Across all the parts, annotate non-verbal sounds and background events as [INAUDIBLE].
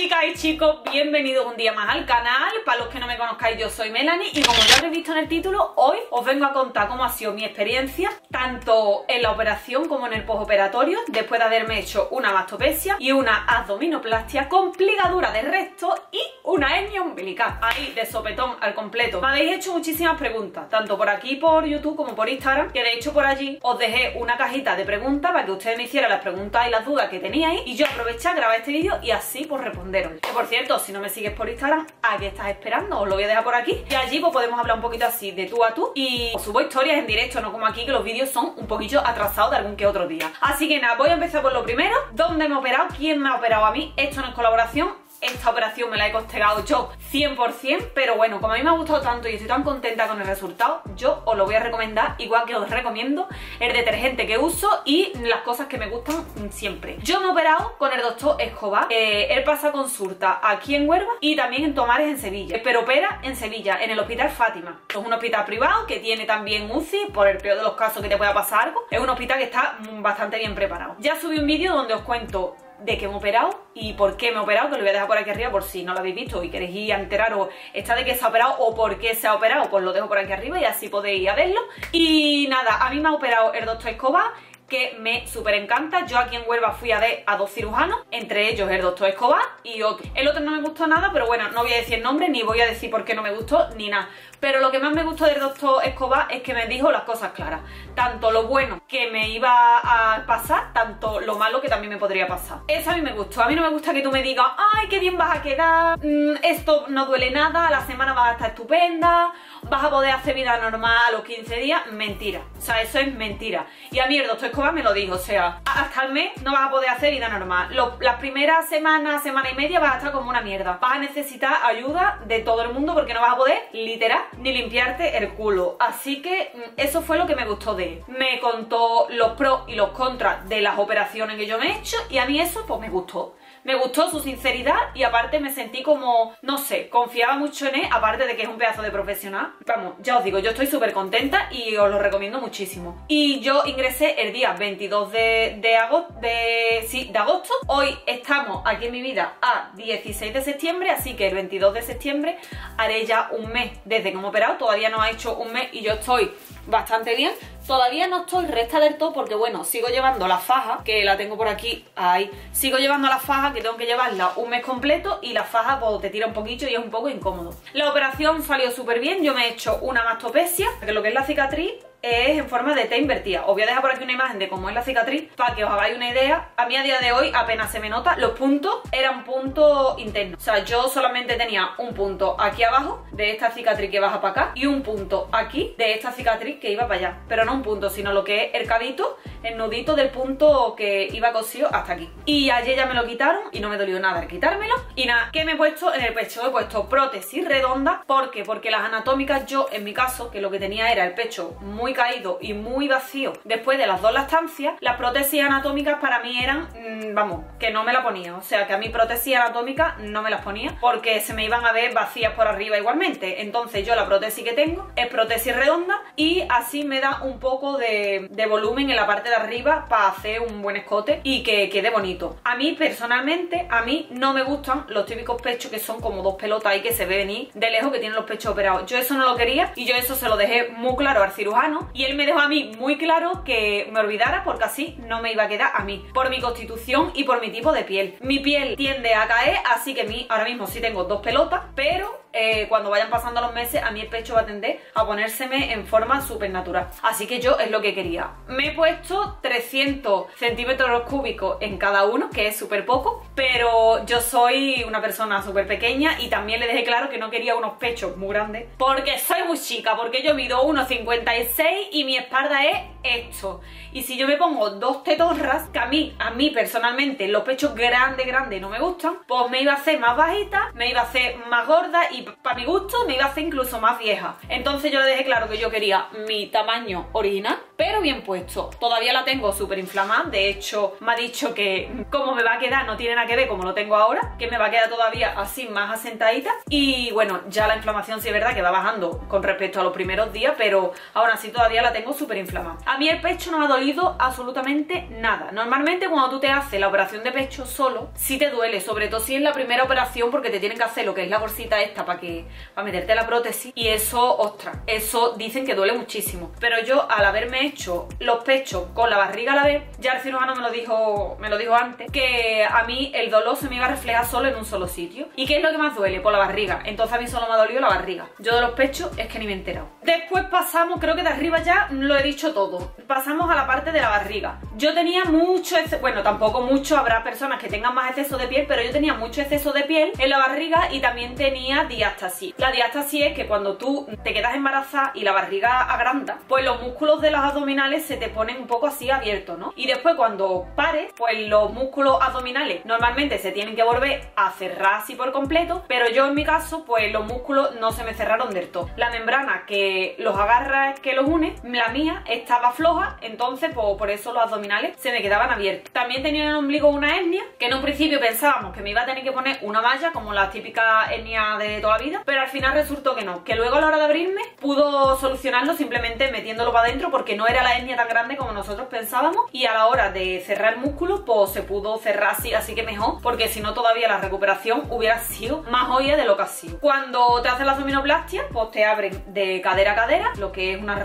chicas y chicos, bienvenidos un día más al canal. Para los que no me conozcáis yo soy Melanie Y como ya habréis visto en el título, hoy os vengo a contar cómo ha sido mi experiencia Tanto en la operación como en el postoperatorio Después de haberme hecho una mastopesia y una abdominoplastia Con pligadura de resto y una hernia umbilical. Ahí de sopetón al completo. Me habéis hecho muchísimas preguntas Tanto por aquí por YouTube como por Instagram Que de hecho por allí os dejé una cajita de preguntas Para que ustedes me hicieran las preguntas y las dudas que teníais Y yo aproveché a grabar este vídeo y así por Que por cierto, si no me sigues por Instagram, ¿a qué estás esperando? Os lo voy a dejar por aquí. Y allí pues podemos hablar un poquito así de tú a tú. Y subo historias en directo, no como aquí que los vídeos son un poquillo atrasados de algún que otro día. Así que nada, voy a empezar por lo primero. ¿Dónde me he operado? ¿Quién me ha operado a mí? Esto no es colaboración esta operación me la he costegado yo 100%, pero bueno, como a mí me ha gustado tanto y estoy tan contenta con el resultado, yo os lo voy a recomendar, igual que os recomiendo el detergente que uso y las cosas que me gustan siempre. Yo me he operado con el doctor Escobar, eh, él pasa consulta aquí en Huelva y también en Tomares en Sevilla, pero opera en Sevilla, en el Hospital Fátima. Es un hospital privado que tiene también UCI, por el peor de los casos que te pueda pasar algo. Es un hospital que está bastante bien preparado. Ya subí un vídeo donde os cuento de qué me he operado y por qué me he operado, que lo voy a dejar por aquí arriba por si no lo habéis visto y queréis ir a enteraros está de qué se ha operado o por qué se ha operado, pues lo dejo por aquí arriba y así podéis ir a verlo. Y nada, a mí me ha operado el doctor Escobar que me súper encanta. Yo aquí en Huelva fui a ver a dos cirujanos, entre ellos el doctor Escobar y otro. El otro no me gustó nada, pero bueno, no voy a decir nombre, ni voy a decir por qué no me gustó, ni nada. Pero lo que más me gustó del doctor Escobar es que me dijo las cosas claras. Tanto lo bueno que me iba a pasar, tanto lo malo que también me podría pasar. Eso a mí me gustó. A mí no me gusta que tú me digas, ay, qué bien vas a quedar, mm, esto no duele nada, la semana vas a estar estupenda, vas a poder hacer vida normal a los 15 días. Mentira. O sea, eso es mentira. Y a mí el doctor Escobar me lo dijo. O sea, hasta el mes no vas a poder hacer vida normal. las primeras semanas, semana y media vas a estar como una mierda. Vas a necesitar ayuda de todo el mundo porque no vas a poder, literal, ni limpiarte el culo. Así que mm, eso fue lo que me gustó de él. Me contó los pros y los contras de las operaciones que yo me he hecho y a mí eso pues me gustó. Me gustó su sinceridad y aparte me sentí como, no sé, confiaba mucho en él, aparte de que es un pedazo de profesional. Vamos, ya os digo, yo estoy súper contenta y os lo recomiendo muchísimo. Y yo ingresé el día 22 de, de agosto. Hoy estamos aquí en mi vida a 16 de septiembre, así que el 22 de septiembre haré ya un mes desde que me he operado. Todavía no ha hecho un mes y yo estoy bastante bien. Todavía no estoy recta del todo porque, bueno, sigo llevando la faja, que la tengo por aquí, ahí. Sigo llevando la faja, que tengo que llevarla un mes completo y la faja pues, te tira un poquito y es un poco incómodo. La operación salió súper bien, yo me he hecho una mastopesia, que lo que es la cicatriz es en forma de T invertida. Os voy a dejar por aquí una imagen de cómo es la cicatriz para que os hagáis una idea. A mí a día de hoy apenas se me nota. Los puntos eran puntos internos. O sea, yo solamente tenía un punto aquí abajo de esta cicatriz que baja para acá y un punto aquí de esta cicatriz que iba para allá. Pero no un punto, sino lo que es el cadito, el nudito del punto que iba cosido hasta aquí. Y ayer ya me lo quitaron y no me dolió nada el quitármelo. Y nada, ¿qué me he puesto? En el pecho he puesto prótesis redonda. ¿Por qué? Porque las anatómicas yo, en mi caso, que lo que tenía era el pecho muy caído y muy vacío después de las dos lactancias, las prótesis anatómicas para mí eran, mm, vamos, que no me la ponía. O sea, que a mí prótesis anatómicas no me las ponía porque se me iban a ver vacías por arriba igualmente. Entonces yo la prótesis que tengo es prótesis redonda y así me da un poco de, de volumen en la parte de arriba para hacer un buen escote y que quede bonito. A mí personalmente, a mí no me gustan los típicos pechos que son como dos pelotas y que se ve venir de lejos que tienen los pechos operados. Yo eso no lo quería y yo eso se lo dejé muy claro al cirujano y él me dejó a mí muy claro que me olvidara porque así no me iba a quedar a mí, por mi constitución y por mi tipo de piel. Mi piel tiende a caer, así que mí ahora mismo sí tengo dos pelotas, pero eh, cuando vayan pasando los meses a mí el pecho va a tender a ponérseme en forma súper natural. Así que yo es lo que quería. Me he puesto 300 centímetros cúbicos en cada uno, que es súper poco, pero yo soy una persona súper pequeña y también le dejé claro que no quería unos pechos muy grandes, porque soy muy chica, porque yo mido 1,56 y mi espalda es esto. Y si yo me pongo dos tetorras, que a mí, a mí personalmente los pechos grandes, grandes no me gustan, pues me iba a hacer más bajita, me iba a hacer más gorda y para mi gusto me iba a hacer incluso más vieja. Entonces yo le dejé claro que yo quería mi tamaño original, pero bien puesto. Todavía la tengo súper inflamada, de hecho me ha dicho que como me va a quedar no tiene nada que ver como lo tengo ahora, que me va a quedar todavía así más asentadita. Y bueno, ya la inflamación sí es verdad que va bajando con respecto a los primeros días, pero aún así todavía la tengo súper inflamada. A mí el pecho no me ha dolido absolutamente nada. Normalmente cuando tú te haces la operación de pecho solo, sí te duele, sobre todo si es la primera operación porque te tienen que hacer lo que es la bolsita esta para que para meterte la prótesis y eso, ostras, eso dicen que duele muchísimo. Pero yo al haberme hecho los pechos con la barriga a la vez, ya el cirujano me lo dijo, me lo dijo antes, que a mí el dolor se me iba a reflejar solo en un solo sitio. ¿Y qué es lo que más duele? Por la barriga. Entonces a mí solo me ha dolido la barriga. Yo de los pechos es que ni me he enterado. Después pasamos, creo que de arriba ya lo he dicho todo. Pasamos a la parte de la barriga. Yo tenía mucho, bueno, tampoco mucho, habrá personas que tengan más exceso de piel, pero yo tenía mucho exceso de piel en la barriga y también tenía diástasis. La diástasis es que cuando tú te quedas embarazada y la barriga agranda, pues los músculos de los abdominales se te ponen un poco así abiertos, ¿no? Y después cuando pares, pues los músculos abdominales normalmente se tienen que volver a cerrar así por completo, pero yo en mi caso, pues los músculos no se me cerraron del todo. La membrana que los agarra, que los une, la mía estaba floja, entonces pues, por eso los abdominales se me quedaban abiertos. También tenía en el ombligo una hernia, que en un principio pensábamos que me iba a tener que poner una malla, como la típica hernia de toda la vida, pero al final resultó que no, que luego a la hora de abrirme pudo solucionarlo simplemente metiéndolo para adentro porque no era la hernia tan grande como nosotros pensábamos y a la hora de cerrar el músculo pues se pudo cerrar así, así que mejor porque si no todavía la recuperación hubiera sido más joya de lo que ha sido. Cuando te hacen la abdominoplastia pues te abren de cadera a cadera, lo que es una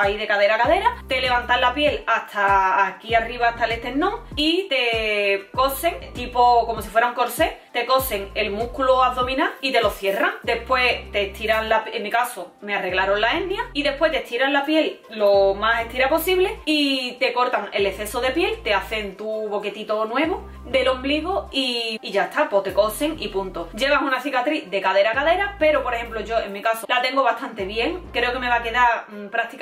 ahí de cadera a cadera, te levantan la piel hasta aquí arriba hasta el esternón y te cosen tipo como si fuera un corsé, te cosen el músculo abdominal y te lo cierran. Después te estiran la en mi caso me arreglaron la etnia y después te estiran la piel lo más estira posible y te cortan el exceso de piel, te hacen tu boquetito nuevo del ombligo y, y ya está, pues te cosen y punto. Llevas una cicatriz de cadera a cadera, pero por ejemplo yo en mi caso la tengo bastante bien, creo que me va a quedar mm, prácticamente,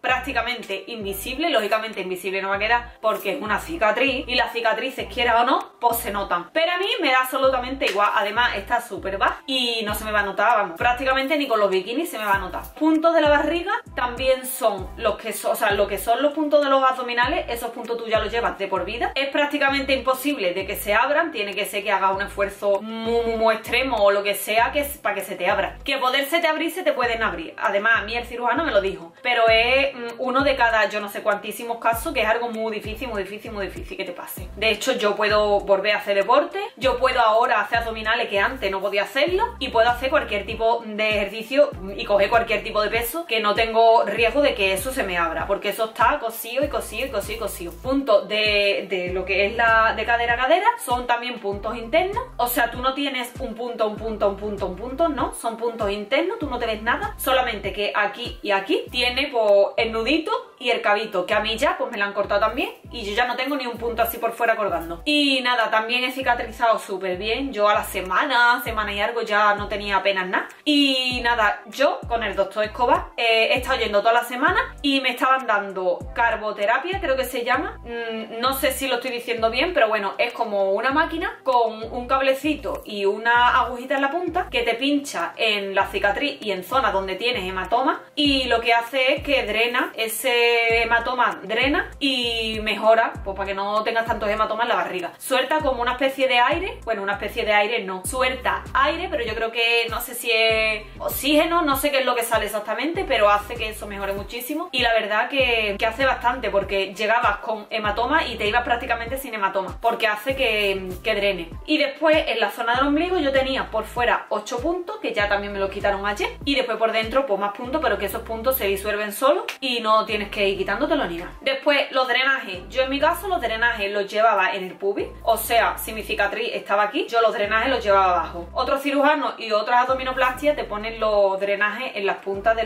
prácticamente invisible, lógicamente invisible no va a quedar porque es una cicatriz y las cicatrices, quiera o no, pues se notan. Pero a mí me da absolutamente igual, además está súper baja y no se me va a notar, vamos, prácticamente ni con los bikinis se me va a notar. Puntos de la barriga también son los que son, o sea, lo que son los puntos de los abdominales, esos puntos tú ya los llevas de por vida. Es prácticamente imposible de que se abran, tiene que ser que haga un esfuerzo muy, muy, extremo o lo que sea que, para que se te abra. Que poderse te abrir, se te pueden abrir. Además, a mí el cirujano me lo dijo. Pero es mm, uno de cada, yo no sé cuantísimos casos, que es algo muy difícil, muy difícil, muy difícil que te pase. De hecho, yo puedo volver a hacer deporte, yo puedo ahora hacer abdominales que antes no podía hacerlo y puedo hacer cualquier tipo de ejercicio y coger cualquier tipo de peso que no tengo riesgo de que eso se me abra, porque eso está cosido y cosido y cosido y cosido. Puntos de, de lo que es la de cadera a cadera son también puntos internos, o sea, tú no tienes un punto, un punto, un punto, un punto, no, son puntos internos, tú no te ves nada, solamente que aquí y aquí tiene pues el nudito y el cabito, que a mí ya pues me la han cortado también y yo ya no tengo ni un punto así por fuera colgando. Y nada, también he cicatrizado súper bien, yo a la semana, semana y algo ya no tenía apenas nada. Y nada, yo con el doctor Escobar eh, he estado yendo toda la semana y me estaban dando carboterapia, creo que se llama. Mm, no sé si lo estoy diciendo bien, pero bueno, es como una máquina con un cablecito y una agujita en la punta que te pincha en la cicatriz y en zona donde tienes hematoma y lo que hace es que drena ese hematoma, drena y mejora, pues para que no tengas tantos hematomas en la barriga. Suelta como una especie de aire, bueno, una especie de aire no, suelta aire, pero yo creo que no sé si es oxígeno, no sé qué es lo que sale exactamente, pero hace que eso mejore muchísimo y la verdad que, que hace bastante porque llegabas con hematoma y te ibas prácticamente sin hematoma, porque hace que, que drene. Y después en la zona del ombligo yo tenía por fuera 8 puntos, que ya también me lo quitaron ayer, y después por dentro pues más puntos, pero que esos puntos se disuelven solo y no tienes que ir quitándotelo ni nada. Después los drenajes, yo en mi caso los drenajes los llevaba en el pubis, o sea, si mi cicatriz estaba aquí, yo los drenajes los llevaba abajo. Otros cirujanos y otras abdominoplastias te ponen los drenajes en las puntas de,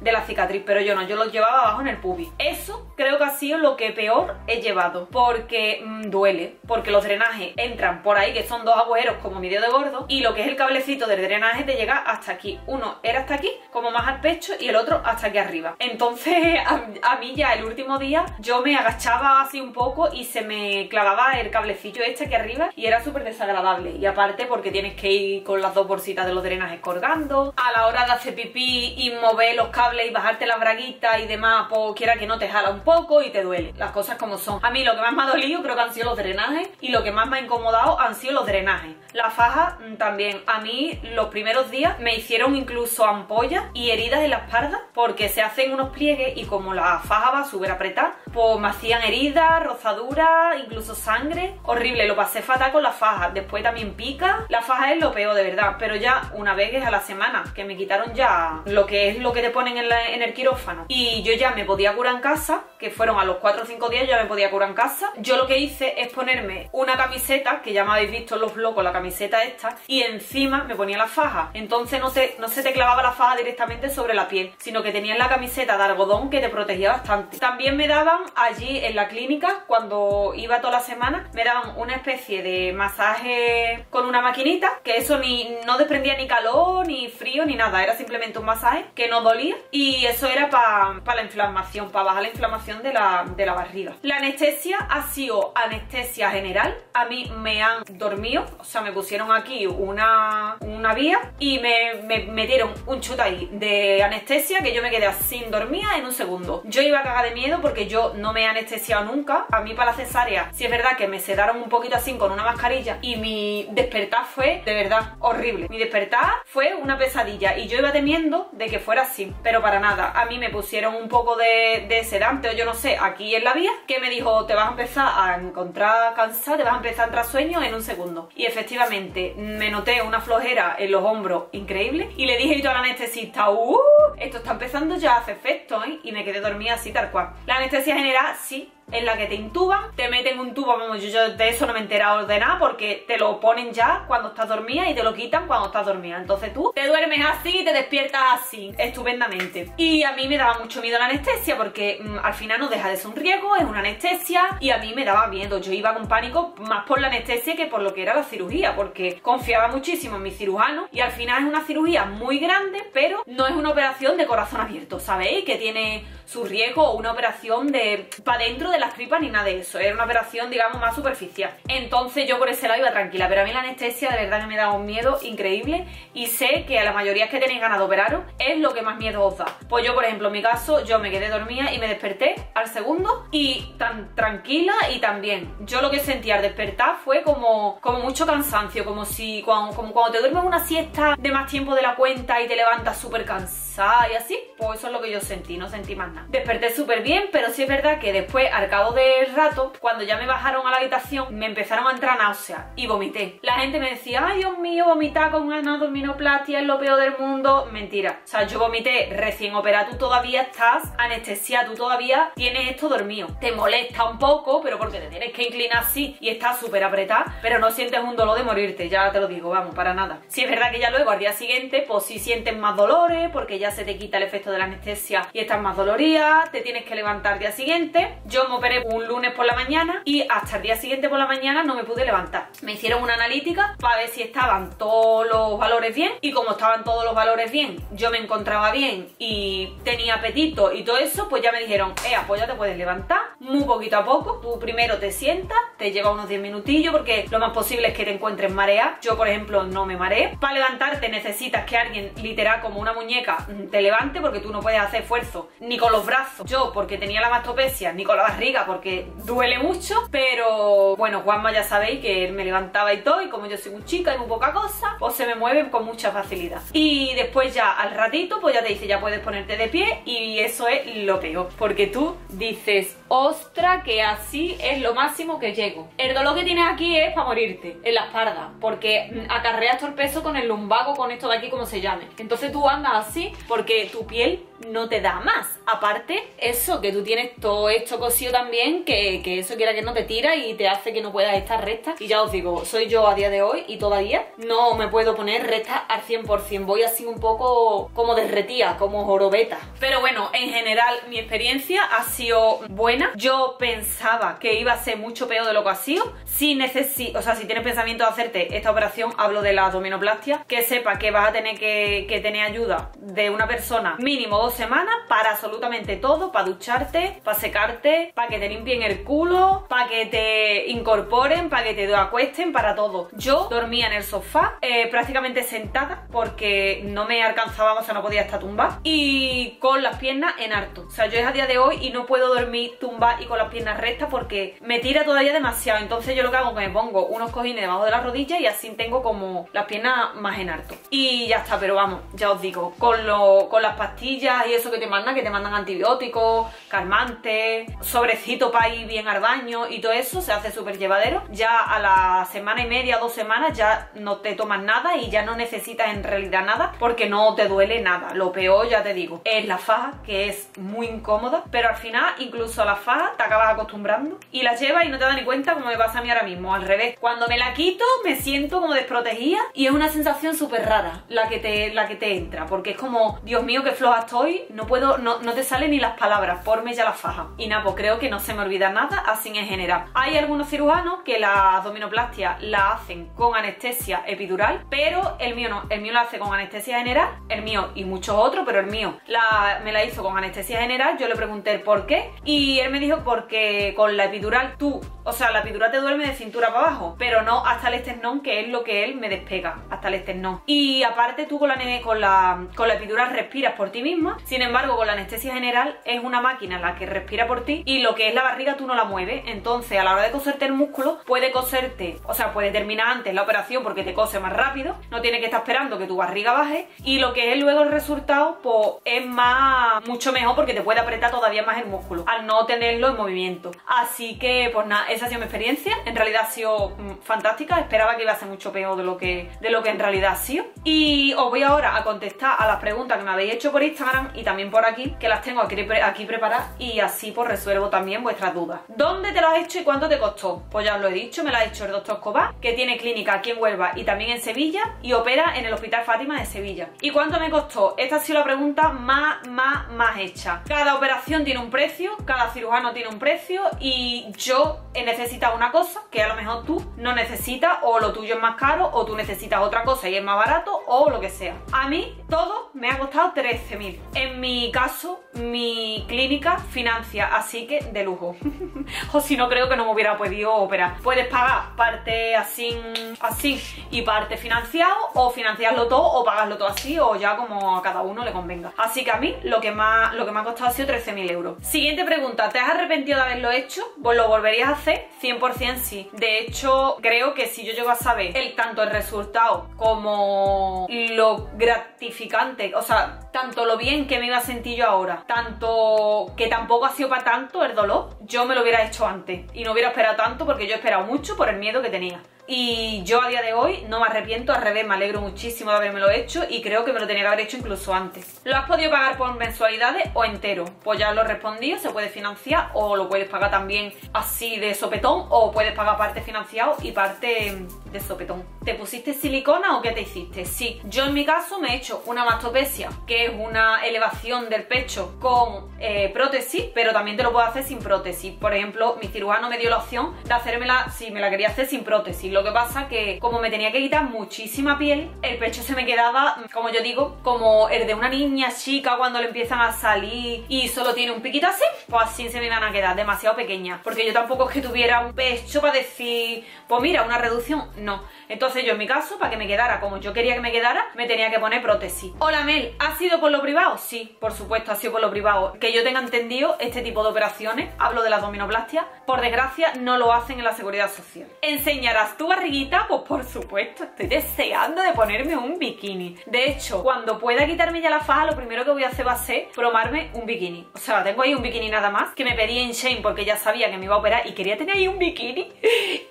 de la cicatriz, pero yo no, yo los llevaba abajo en el pubis. Eso creo que ha sido lo que peor he llevado, porque mm, duele, porque los drenajes entran por ahí, que son dos agujeros como mi dedo de gordo, y lo que es el cablecito del drenaje te llega hasta aquí. Uno era hasta aquí, como más al pecho, y el otro hasta aquí arriba. Entonces, [LAUGHS] a, mí ya el último día, yo me agachaba así un poco y se me clavaba el cablecillo este aquí arriba y era súper desagradable. Y aparte porque tienes que ir con las dos bolsitas de los drenajes colgando. A la hora de hacer pipí y mover los cables y bajarte las braguitas y demás, pues quiera que no te jala un poco y te duele. Las cosas como son. A mí lo que más me ha dolido creo que han sido los drenajes y lo que más me ha incomodado han sido los drenajes. La faja mm, también. A mí los primeros días me hicieron incluso ampollas y heridas en la espalda porque se hacen unos pliegues y como la faja va súper apretada, pues me hacían heridas, rozaduras, incluso sangre. Horrible, lo pasé fatal con la faja. Después también pica. La faja es lo peor, de verdad. Pero ya una vez a la semana, que me quitaron ya lo que es lo que te ponen en, el quirófano. Y yo ya me podía curar en casa, que fueron a los 4 o 5 días ya me podía curar en casa. Yo lo que hice es ponerme una camiseta, que ya me habéis visto en los blogs la camiseta esta, y encima me ponía la faja. Entonces no se, no se te clavaba la faja directamente sobre la piel, sino que tenía la camiseta de algodón que te protegía bastante. También me daban allí en la clínica, cuando iba toda la semana, me daban una especie de masaje con una maquinita, que eso ni no desprendía ni calor, ni frío, ni nada, era simplemente un masaje que no dolía y eso era para la inflamación, para bajar la inflamación de la, de la barriga. La anestesia ha sido anestesia general, a mí me han dormido, o sea, me pusieron aquí una, una vía y me, me metieron un chute ahí de anestesia que yo me quedé sin dormir en un segundo. Yo iba a cagar de miedo porque yo no me he anestesiado nunca. A mí para la cesárea, sí es verdad que me sedaron un poquito así con una mascarilla y mi despertar fue de verdad horrible. Mi despertar fue una pesadilla y yo iba temiendo de que fuera así, pero para nada. A mí me pusieron un poco de, sedante o yo no sé, aquí en la vía, que me dijo, te vas a empezar a encontrar cansada, te vas a empezar a entrar sueño en un segundo. Y efectivamente, me noté una flojera en los hombros increíble y le dije yo al anestesista, ¡uh! Esto está empezando ya a hacer efecto, ¿eh? Y me quedé dormida así tal cual. La anestesia general sí en la que te intuban, te meten un tubo, vamos, yo, de eso no me he enterado de nada porque te lo ponen ya cuando estás dormida y te lo quitan cuando estás dormida. Entonces tú te duermes así y te despiertas así, estupendamente. Y a mí me daba mucho miedo la anestesia porque mm, al final no deja de ser un riesgo, es una anestesia y a mí me daba miedo. Yo iba con pánico más por la anestesia que por lo que era la cirugía porque confiaba muchísimo en mi cirujano y al final es una cirugía muy grande, pero no es una operación de corazón abierto, ¿sabéis? Que tiene su riesgo o una operación de para dentro de las tripas ni nada de eso. Era una operación, digamos, más superficial. Entonces yo por ese lado iba tranquila, pero a mí la anestesia de verdad que me da un miedo increíble y sé que a la mayoría que tenéis ganas de operaros es lo que más miedo os da. Pues yo, por ejemplo, en mi caso, yo me quedé dormida y me desperté al segundo y tan tranquila y tan bien. Yo lo que sentía al despertar fue como, como mucho cansancio, como si cuando, como cuando te duermes una siesta de más tiempo de la cuenta y te levantas súper cansada y así, pues eso es lo que yo sentí, no sentí más nada. Desperté súper bien, pero sí es verdad que después, al cabo del rato, cuando ya me bajaron a la habitación, me empezaron a entrar náuseas y vomité. La gente me decía, ay Dios mío, vomitar con una abdominoplastia es lo peor del mundo. Mentira. O sea, yo vomité recién operado, tú todavía estás anestesia, tú todavía tienes esto dormido. Te molesta un poco, pero porque te tienes que inclinar así y estás súper apretada, pero no sientes un dolor de morirte, ya te lo digo, vamos, para nada. Si es verdad que ya luego al día siguiente, pues sí sientes más dolores, porque ya se te quita el efecto de la anestesia y estás más doloría, te tienes que levantar día siguiente. Yo me operé un lunes por la mañana y hasta el día siguiente por la mañana no me pude levantar. Me hicieron una analítica para ver si estaban todos los valores bien y como estaban todos los valores bien, yo me encontraba bien y tenía apetito y todo eso, pues ya me dijeron, eh, pues ya te puedes levantar muy poquito a poco. Tú primero te sientas, te lleva unos 10 minutillos porque lo más posible es que te encuentres marea. Yo, por ejemplo, no me mareé. Para levantarte necesitas que alguien, literal, como una muñeca, te levante porque tú no puedes hacer esfuerzo ni con los brazos. Yo, porque tenía la mastopecia, ni con la barriga porque duele mucho. Pero bueno, Juanma ya sabéis que él me levantaba y todo. Y como yo soy muy chica y muy poca cosa, pues se me mueve con mucha facilidad. Y después ya al ratito, pues ya te dice, ya puedes ponerte de pie. Y eso es lo peor. Porque tú dices, ostra, que así es lo máximo que llego. El dolor que tienes aquí es para morirte, en la espalda. Porque acarreas todo el peso con el lumbago, con esto de aquí, como se llame. Entonces tú andas así porque tu piel no te da más. Aparte, eso, que tú tienes todo esto cosido también, que, que, eso quiera que no te tira y te hace que no puedas estar recta. Y ya os digo, soy yo a día de hoy y todavía no me puedo poner recta al 100%. Voy así un poco como derretida, como jorobeta. Pero bueno, en general mi experiencia ha sido buena. Yo pensaba que iba a ser mucho peor de lo que ha sido. Si necesito, o sea, si tienes pensamiento de hacerte esta operación, hablo de la abdominoplastia, que sepa que vas a tener que, que tener ayuda de una persona mínimo semanas para absolutamente todo, para ducharte, para secarte, para que te limpien el culo, para que te incorporen, para que te acuesten, para todo. Yo dormía en el sofá, eh, prácticamente sentada, porque no me alcanzaba, o sea, no podía estar tumbada, y con las piernas en harto. O sea, yo es a día de hoy y no puedo dormir tumbada y con las piernas rectas porque me tira todavía demasiado. Entonces yo lo que hago es que me pongo unos cojines debajo de las rodillas y así tengo como las piernas más en harto. Y ya está, pero vamos, ya os digo, con, lo, con las pastillas y eso que te mandan, que te mandan antibióticos, calmantes, sobrecito para ir bien al baño y todo eso, se hace súper llevadero. Ya a la semana y media, dos semanas, ya no te tomas nada y ya no necesitas en realidad nada porque no te duele nada. Lo peor, ya te digo, es la faja, que es muy incómoda, pero al final, incluso a la faja, te acabas acostumbrando y la llevas y no te das ni cuenta como me pasa a mí ahora mismo, al revés. Cuando me la quito, me siento como desprotegida y es una sensación súper rara la que, te, la que te entra, porque es como, Dios mío, qué floja estoy, no puedo, no, no te salen ni las palabras, porme ya la faja. Y nada, pues creo que no se me olvida nada así en general. Hay algunos cirujanos que la abdominoplastia la hacen con anestesia epidural, pero el mío no, el mío la hace con anestesia general, el mío y muchos otros, pero el mío la, me la hizo con anestesia general, yo le pregunté por qué y él me dijo porque con la epidural tú, o sea, la epidural te duerme de cintura para abajo, pero no hasta el esternón, que es lo que él me despega, hasta el esternón. Y aparte tú con la, con la, con la epidural respiras por ti misma, sin embargo con la anestesia general es una máquina la que respira por ti y lo que es la barriga tú no la mueves, entonces a la hora de coserte el músculo puede coserte, o sea, puede terminar antes la operación porque te cose más rápido, no tiene que estar esperando que tu barriga baje. Y lo que es luego el resultado pues es más, mucho mejor porque te puede apretar todavía más el músculo al no tenerlo en movimiento. Así que pues nada, esa ha sido mi experiencia, en realidad ha sido mm, fantástica, esperaba que iba a ser mucho peor de lo que, de lo que en realidad ha sido. Y os voy ahora a contestar a las preguntas que me habéis hecho por Instagram y también por aquí, que las tengo aquí, aquí preparadas y así pues resuelvo también vuestras dudas. ¿Dónde te lo has hecho y cuánto te costó? Pues ya os lo he dicho, me lo ha hecho el doctor Escobar, que tiene clínica aquí en Huelva y también en Sevilla y opera en el Hospital Fátima de Sevilla. ¿Y cuánto me costó? Esta ha sido la pregunta más, más, más hecha. Cada operación tiene un precio, cada cirujano tiene un precio y yo he necesitado una cosa que a lo mejor tú no necesitas o lo tuyo es más caro o tú necesitas otra cosa y es más barato o lo que sea. A mí todo me ha costado 13.000. En mi caso, mi clínica financia, así que de lujo. [LAUGHS] o si no, creo que no me hubiera podido operar. Puedes pagar parte así, así y parte financiado o financiarlo todo o pagarlo todo así o ya como a cada uno le convenga. Así que a mí lo que más, lo que me ha costado ha sido 13.000 euros. Siguiente pregunta, ¿te has arrepentido de haberlo hecho? Pues lo volverías a hacer 100% sí. De hecho, creo que si yo llego a saber el, tanto el resultado como lo gratificante, o sea, tanto lo bien que me iba a sentir yo ahora, tanto que tampoco ha sido para tanto el dolor, yo me lo hubiera hecho antes y no hubiera esperado tanto porque yo he esperado mucho por el miedo que tenía. Y yo a día de hoy no me arrepiento, al revés, me alegro muchísimo de haberme lo hecho y creo que me lo tenía que haber hecho incluso antes. ¿Lo has podido pagar por mensualidades o entero? Pues ya lo he respondido, se puede financiar o lo puedes pagar también así de sopetón o puedes pagar parte financiado y parte de sopetón. ¿Te pusiste silicona o qué te hiciste? Sí, yo en mi caso me he hecho una mastopesia, que es una elevación del pecho con eh, prótesis, pero también te lo puedo hacer sin prótesis. Por ejemplo, mi cirujano me dio la opción de hacérmela si me la quería hacer sin prótesis lo que pasa que como me tenía que quitar muchísima piel, el pecho se me quedaba, como yo digo, como el de una niña chica cuando le empiezan a salir y solo tiene un piquito así, pues así se me van a quedar demasiado pequeña. Porque yo tampoco es que tuviera un pecho para decir, pues mira, una reducción, no. Entonces yo en mi caso, para que me quedara como yo quería que me quedara, me tenía que poner prótesis. Hola Mel, ¿ha sido por lo privado? Sí, por supuesto, ha sido por lo privado. Que yo tenga entendido este tipo de operaciones, hablo de la abdominoplastia, por desgracia no lo hacen en la seguridad social. ¿Enseñarás tú barriguita? Pues por supuesto, estoy deseando de ponerme un bikini. De hecho, cuando pueda quitarme ya la faja, lo primero que voy a hacer va a ser promarme un bikini. O sea, tengo ahí un bikini nada más, que me pedí en Shane porque ya sabía que me iba a operar y quería tener ahí un bikini. [LAUGHS]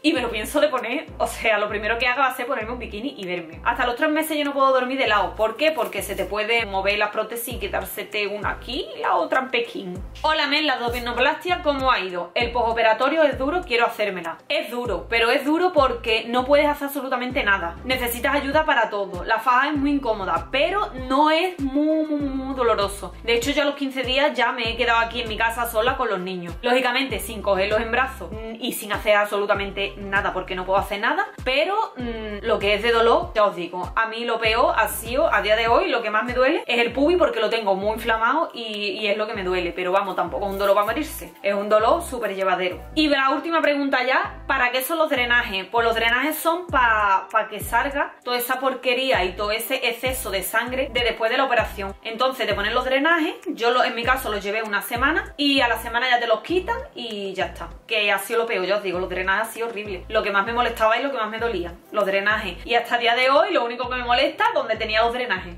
Y me lo pienso de poner, o sea, lo primero que haga va a ser ponerme un bikini y verme. Hasta los tres meses yo no puedo dormir de lado. ¿Por qué? Porque se te puede mover la prótesis y quitársete una aquí y la otra en Pekín. Hola, men, la abdominoplastia, ¿cómo ha ido? El posoperatorio es duro, quiero hacérmela. Es duro, pero es duro porque porque no puedes hacer absolutamente nada. Necesitas ayuda para todo. La faja es muy incómoda, pero no es muy, muy, muy doloroso. De hecho, yo a los 15 días ya me he quedado aquí en mi casa sola con los niños. Lógicamente, sin cogerlos en brazos mm, y sin hacer absolutamente nada, porque no puedo hacer nada. Pero mmm, lo que es de dolor, ya os digo, a mí lo peor ha sido, a día de hoy, lo que más me duele es el pubi porque lo tengo muy inflamado y, es lo que me duele. Pero vamos, tampoco es un dolor para morirse. Es un dolor súper llevadero. Y la última pregunta ya, ¿para qué son los drenajes? Pues drenajes son para pa que salga toda esa porquería y todo ese exceso de sangre de después de la operación. Entonces te ponen los drenajes, yo lo, en mi caso los llevé una semana y a la semana ya te los quitan y ya está. Que ha sido lo peor, ya os digo, los drenajes ha sido horrible. Lo que más me molestaba y lo que más me dolía, los drenajes. Y hasta el día de hoy lo único que me molesta es donde tenía los drenajes.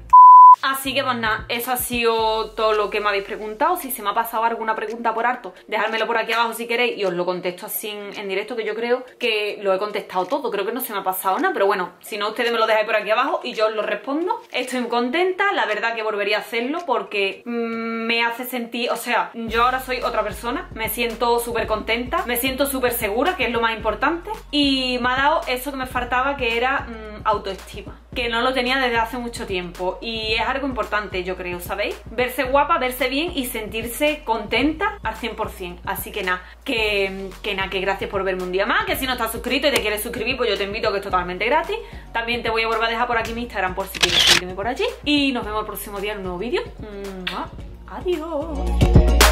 Así que pues nada, eso ha sido todo lo que me habéis preguntado. Si se me ha pasado alguna pregunta por harto, dejádmelo por aquí abajo si queréis y os lo contesto así en, directo, que yo creo que lo he contestado todo. Creo que no se me ha pasado nada, pero bueno, si no, ustedes me lo dejáis por aquí abajo y yo os lo respondo. Estoy contenta, la verdad que volvería a hacerlo porque mm, me hace sentir, o sea, yo ahora soy otra persona, me siento súper contenta, me siento súper segura, que es lo más importante, y me ha dado eso que me faltaba, que era mm, autoestima que no lo tenía desde hace mucho tiempo y es algo importante yo creo, ¿sabéis? Verse guapa, verse bien y sentirse contenta al 100%. Así que nada, que, que nada, que gracias por verme un día más, que si no estás suscrito y te quieres suscribir pues yo te invito que es totalmente gratis. También te voy a volver a dejar por aquí mi Instagram por si quieres seguirme por allí y nos vemos el próximo día en un nuevo vídeo. Adiós.